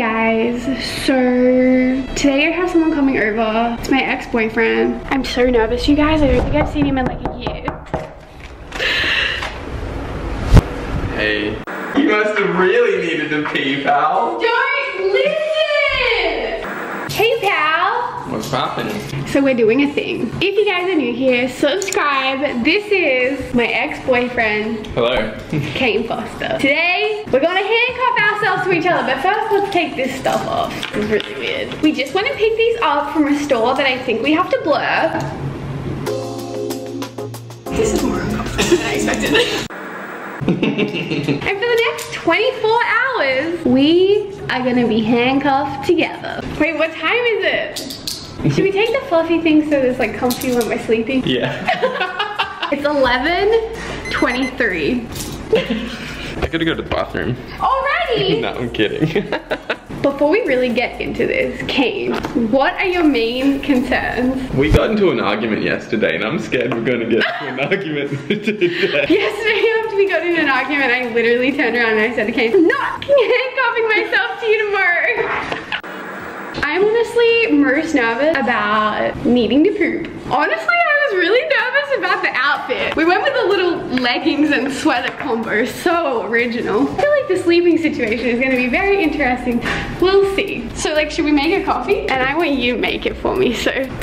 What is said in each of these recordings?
guys, so today I have someone coming over. It's my ex-boyfriend. I'm so nervous, you guys. I don't think I've seen him in like a year. Hey. You must have really needed to pee, pal. Don't listen! Hey, pal. What's happening? So we're doing a thing. If you guys are new here, subscribe. This is my ex-boyfriend, Hello. Kane Foster. Today, we're gonna handcuff ourselves to each other, but first let's take this stuff off. It's really weird. We just went and picked these up from a store that I think we have to blur. This is more uncomfortable than I expected. and for the next 24 hours, we are gonna be handcuffed together. Wait, what time is it? Should we take the fluffy thing so it's like comfy when we're sleeping? Yeah. It's 11.23. I gotta go to the bathroom. Oh, No, I'm kidding. Before we really get into this, Kane, what are your main concerns? we got into an argument yesterday and I'm scared we're gonna get into an argument today. Yesterday after we got in an argument, I literally turned around and I said to Kane, I'm not handcuffing myself to you tomorrow. I'm honestly most nervous about needing to poop. Honestly, I was really nervous about the outfit. We went with the little leggings and sweater combo, so original. I feel like the sleeping situation is gonna be very interesting. We'll see. So like, should we make a coffee? And I want you to make it for me, so.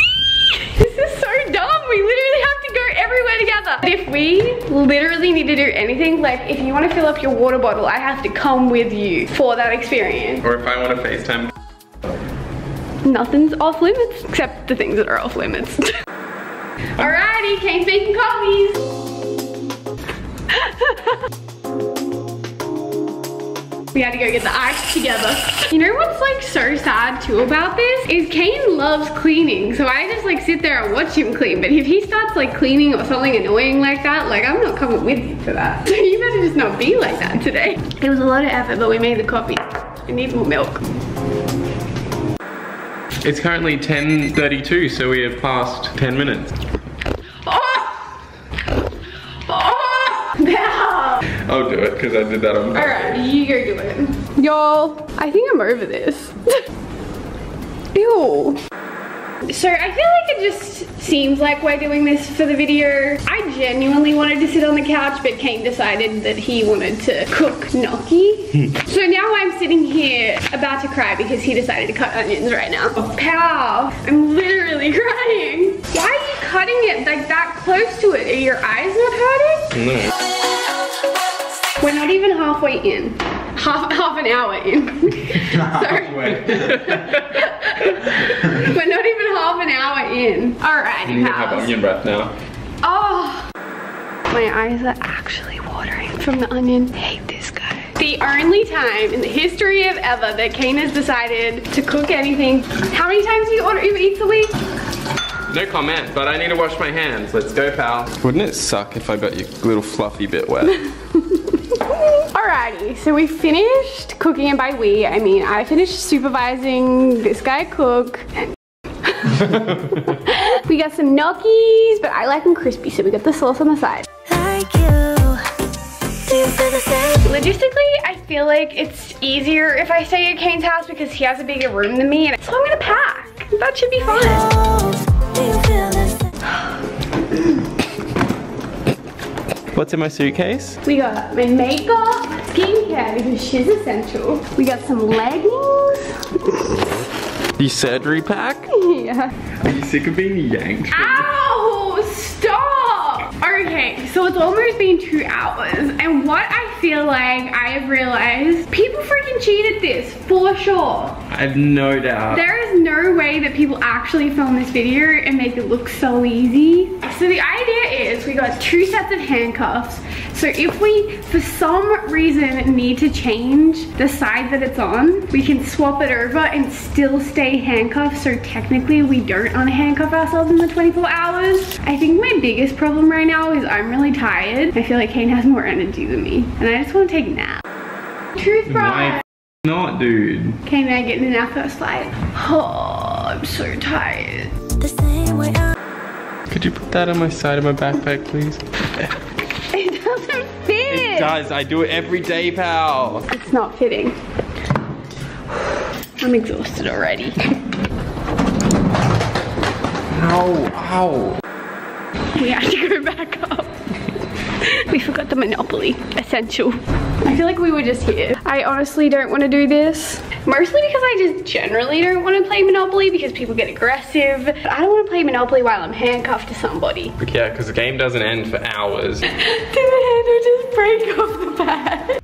This is so dumb. We literally have to go everywhere together. But If we literally need to do anything, like if you want to fill up your water bottle, I have to come with you for that experience. or if I want to FaceTime. Nothing's off limits except the things that are off limits. Alrighty, Kane's making coffees. We had to go get the ice together. You know what's like so sad too about this is Kane loves cleaning. So I just like sit there and watch him clean. But if he starts like cleaning or something annoying like that, like I'm not coming with you for that. So you better just not be like that today. It was a lot of effort, but we made the coffee. I need more milk. It's currently 10.32, so we have passed 10 minutes. I'll do it because I did that on purpose. Alright, you go do it. Y'all, I think I'm over this. Ew. So I feel like it just seems like we're doing this for the video. I genuinely wanted to sit on the couch, but Kane decided that he wanted to cook gnocchi. Hmm. so now I'm sitting here about to cry because he decided to cut onions right now. Pow, I'm literally crying. Why are you cutting it like that close to it? Are your eyes not hurting? No. We're not even halfway in. Half, half an hour in. Sorry. We're not even half an hour in. Alrighty, You have onion breath now. Oh, my eyes are actually watering from the onion. I hate this guy. The only time in the history of ever that Kane has decided to cook anything. How many times do you order Uber Eats a week? No comment, but I need to wash my hands. Let's go, pal. Wouldn't it suck if I got your little fluffy bit wet? Alrighty, so we finished cooking, and by we, I mean I finished supervising this guy cook. We got some gnocchis, but I like them crispy, so we got the sauce on the side. like you. Do you feel the same? Logistically, I feel like it's easier if I stay at Kane's house because he has a bigger room than me, and so I'm gonna pack. That should be fun. What's in my suitcase? We got my makeup, skincare because she's essential. We got some leggings. The surgery pack? Yeah. Are you sick of being yanked? Ow! Stop! Okay, so it's almost been two hours, and what I feel like I have realized, people freaking cheated this, for sure. I have no doubt. There is no way that people actually film this video and make it look so easy. So the idea is we got two sets of handcuffs. So if we, for some reason, need to change the side that it's on, we can swap it over and still stay handcuffed. So technically we don't unhandcuff ourselves in the 24 hours. I think my biggest problem right now is I'm really tired. I feel like Kane has more energy than me and I just want to take a nap. Why not, dude? Okay, now getting in our first flight. Oh, I'm so tired. The same way Could you put that on my side of my backpack, please? It doesn't fit. It does. I do it every day, pal. It's not fitting. I'm exhausted already. Ow, ow. We have to go back up. we forgot the Monopoly, essential. I feel like we were just here. I honestly don't want to do this. Mostly because I just generally don't want to play Monopoly because people get aggressive. But I don't want to play Monopoly while I'm handcuffed to somebody. Yeah, because the game doesn't end for hours. Did the handle just break off the pad?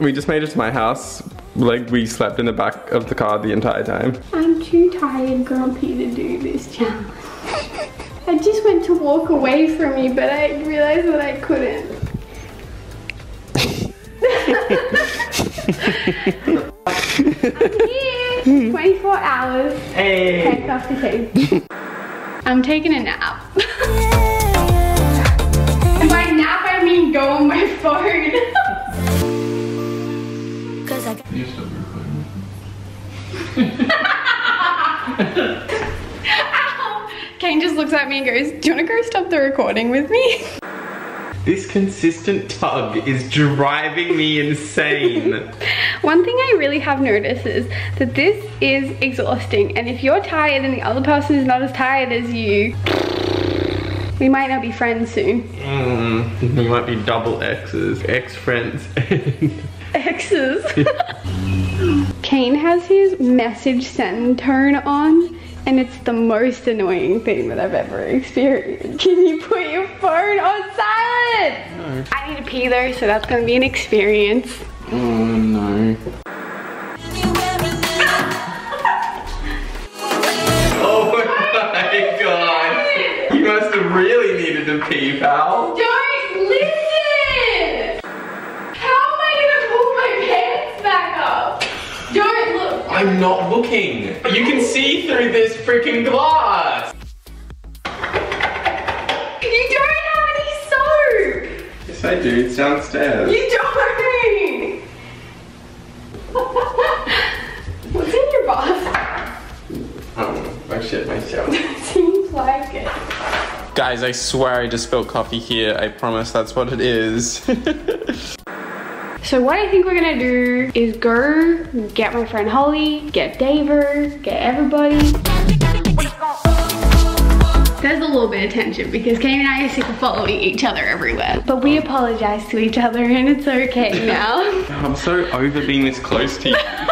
We just made it to my house. Like we slept in the back of the car the entire time. I'm too tired, grumpy, to do this challenge. I just went to walk away from you, but I realized that I couldn't. I'm here, 24 hours, Hey. handcuffed to tape. I'm taking a nap. and by nap, I mean go on my phone. Cause I got Ow. Kane just looks at me and goes, do you want to go stop the recording with me? This consistent tug is driving me insane. One thing I really have noticed is that this is exhausting and if you're tired and the other person is not as tired as you, we might not be friends soon. mm, we might be double X's. X friends. Exes. Kane has his message send tone on and it's the most annoying thing that I've ever experienced. Can you put your phone on silent? I need to pee though, so that's gonna be an experience. oh no. Oh my god. You must have really needed to pee, pal. Don't listen! How am I gonna pull my pants back up? Don't look. I'm not looking. You can see through this freaking glass. You don't have any soap! Yes, I do. It's downstairs. You don't! What's in your bath? Oh, I shit myself. Seems like it. Guys, I swear I just spilled coffee here. I promise that's what it is. So what I think we're gonna do is go get my friend Holly, get Daver, get everybody. There's a little bit of tension because Kane and I are sick of following each other everywhere. But we apologize to each other and it's okay now. I'm so over being this close to you.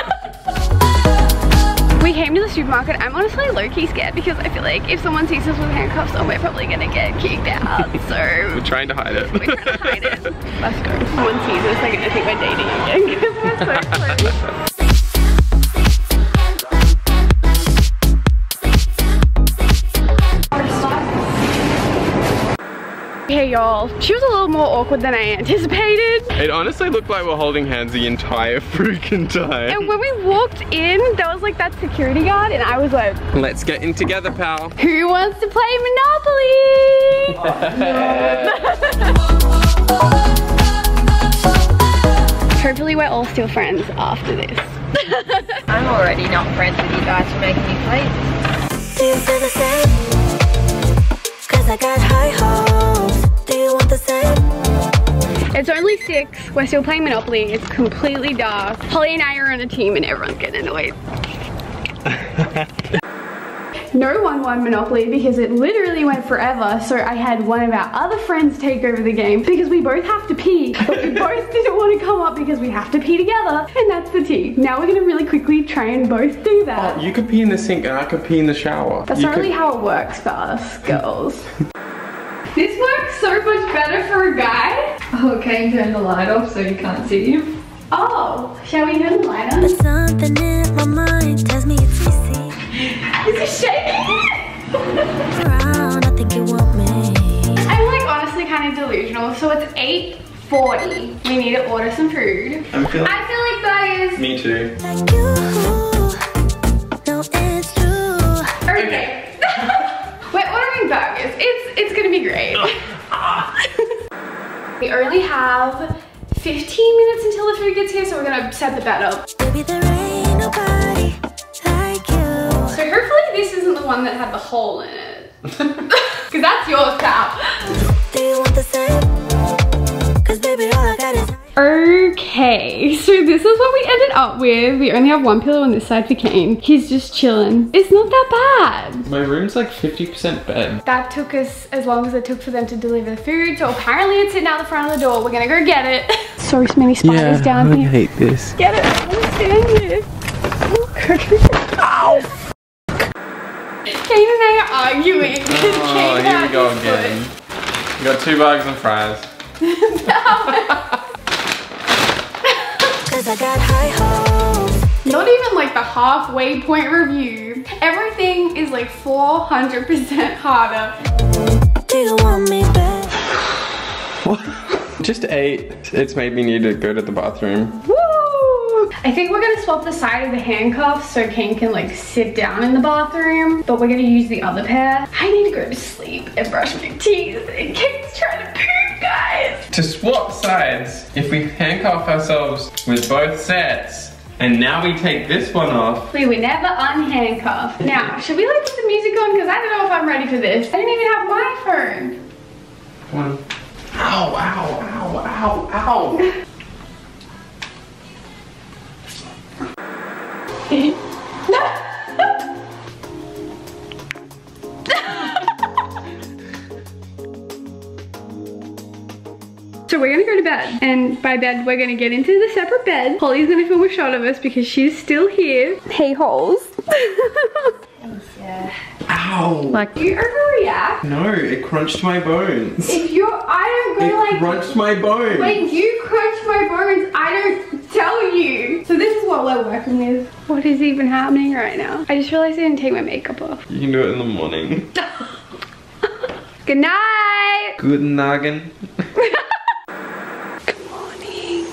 We came to the supermarket. I'm honestly low-key scared because I feel like if someone sees us with handcuffs on, we're probably gonna get kicked out. So We're trying to hide it. we're trying to hide it. Let's go. If someone sees us, they're gonna think we're dating again because we're so close. Hey y'all, she was a little more awkward than I anticipated. It honestly looked like we're holding hands the entire freaking time. And when we walked in, there was like that security guard and I was like, Let's get in together, pal. who wants to play Monopoly? Hopefully we're all still friends after this. I'm already not friends with you guys for making me play. Do you the same? Cause I got high hopes. Do you want the same? It's only six, we're still playing Monopoly, it's completely dark. Holly and I are on a team and everyone's getting annoyed. no one won Monopoly because it literally went forever. So I had one of our other friends take over the game because we both have to pee. But we both didn't want to come up because we have to pee together. And that's the tea. Now we're gonna really quickly try and both do that. You could pee in the sink and I could pee in the shower. That's You not could- really how it works for us girls. this works so much better for a guy. Oh, okay, turn the light off so you can't see him. Oh, shall we turn the light on? But something in my mind tells me it's easy. Is it shaking? Around, I think you want me. I'm like honestly kind of delusional. So it's 8.40. We need to order some food. I'm feeling- I feel like guys. Me too. Like It's it's gonna be great. we only have 15 minutes until the food gets here, so we're gonna set the bed up. Baby, there ain't nobody like you. So hopefully this isn't the one that had the hole in it. Cause that's yours, pal. This is what we ended up with. We only have one pillow on this side for Kane. He's just chilling. It's not that bad. My room's like 50% bed. That took us as long as it took for them to deliver the food. So apparently it's sitting out the front of the door. We're gonna go get it. Sorry so many spiders down here. I hate this. Get it. I'm gonna stand here. Ow. Kane and I are arguing. Oh, Kane here we go again. foot. We got two bags and fries. Cause I got high hopes. Not even like the halfway point review. Everything is like 400% harder. Do you want me back? Just ate. It's made me need to go to the bathroom. Woo! I think we're gonna swap the side of the handcuffs so Kane can like sit down in the bathroom, but we're gonna use the other pair. I need to go to sleep and brush my teeth and Kane's trying to poop, guys. To swap sides, if we handcuff ourselves with both sets, and now we take this one off, We were never unhandcuffed. Now, should we like put the music on? Because I don't know if I'm ready for this. I didn't even have my phone. one. Ow, ow, ow, ow, ow. bed. And by bed, we're gonna get into the separate bed. Holly's gonna film a shot of us because she's still here. Hey, holes. Ow. like, you overreact. No, it crunched my bones. If you're, I don't It go like, crunched my bones. when you crunch my bones, I don't tell you. So this is what we're working with. What is even happening right now? I just realized I didn't take my makeup off. You can do it in the morning. Good night. Good noggin. Good morning.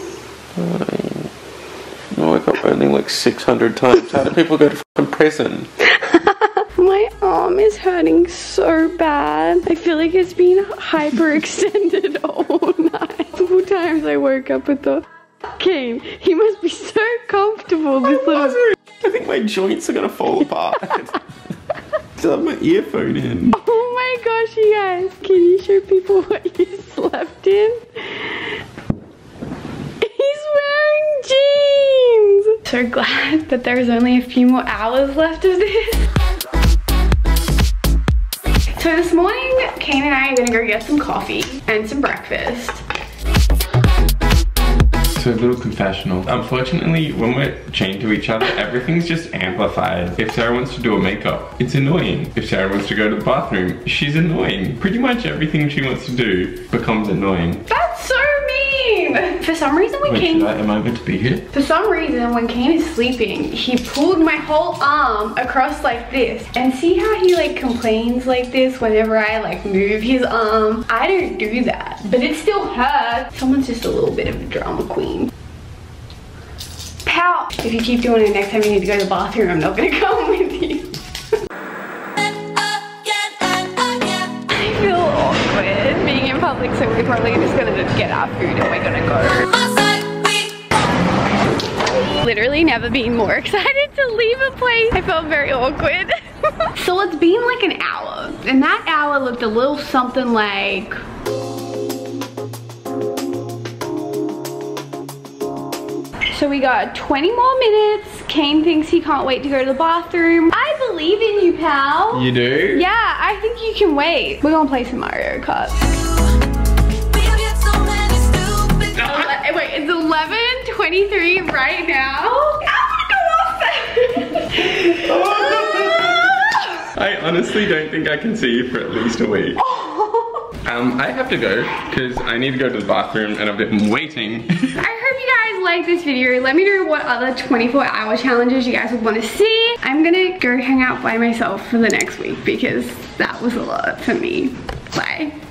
I wake up only like 600 times. How do people go to prison? My arm is hurting so bad. I feel like it's been hyperextended all night. Multiple times I woke up with the cane. He must be so comfortable. This little. I think my joints are gonna fall apart. Still have my earphone in. Oh my gosh, you guys! Can you show people what you slept in? He's wearing jeans. So glad that there's only a few more hours left of this. So this morning, Kane and I are gonna go get some coffee and some breakfast. So a little confessional. Unfortunately, when we're chained to each other, everything's just amplified. If Sarah wants to do a makeup, it's annoying. If Sarah wants to go to the bathroom, she's annoying. Pretty much everything she wants to do becomes annoying. That's so For some reason when Wait, Kane I, am I meant to be here? For some reason, when Kane is sleeping, he pulled my whole arm across like this. And see how he like complains like this whenever I like move his arm? I don't do that, but it still hurts. Someone's just a little bit of a drama queen. Pal, if you keep doing it next time you need to go to the bathroom, I'm not gonna come with public, so we're probably just gonna get our food and we're gonna go. literally never been more excited to leave a place. I felt very awkward. so it's been like an hour and that hour looked a little something like So we got 20 more minutes. Kane thinks he can't wait to go to the bathroom. I believe in you, pal. You do? Yeah, I think you can wait. We're gonna play some Mario Kart. 11:23 right now. I'm gonna go off. I honestly don't think I can see you for at least a week. Um, I have to go because I need to go to the bathroom and I've been waiting. I hope you guys like this video. Let me know what other 24 hour challenges you guys would want to see. I'm gonna go hang out by myself for the next week because that was a lot for me. Bye.